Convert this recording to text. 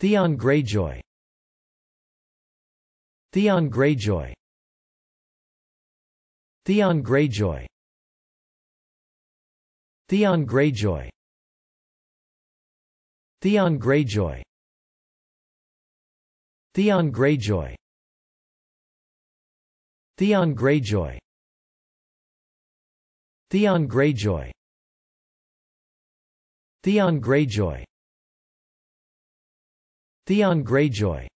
Theon Greyjoy. Theon Greyjoy. Theon Greyjoy. Theon Greyjoy. Theon Greyjoy. Theon Greyjoy. Theon Greyjoy. Theon Greyjoy. Theon Greyjoy Theon Greyjoy